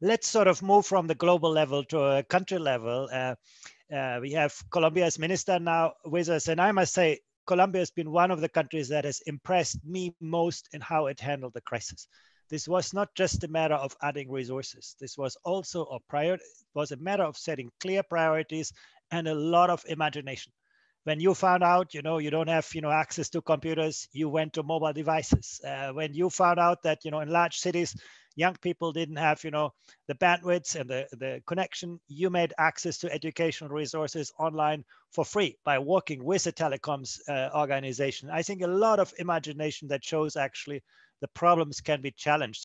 let's sort of move from the global level to a country level. Uh, uh, we have Colombia's minister now with us, and I must say, Colombia has been one of the countries that has impressed me most in how it handled the crisis. This was not just a matter of adding resources. This was also a prior was a matter of setting clear priorities and a lot of imagination. When you found out, you know, you don't have, you know, access to computers, you went to mobile devices. Uh, when you found out that, you know, in large cities, young people didn't have, you know, the bandwidth and the, the connection, you made access to educational resources online for free by working with a telecoms uh, organization. I think a lot of imagination that shows actually the problems can be challenged.